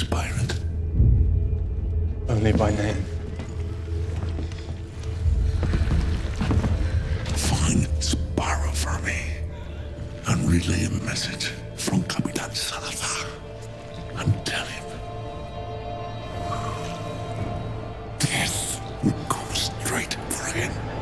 space pirate? Only by name. Find Sparrow for me and relay a message from Capitan Salazar and tell him death would go straight for him.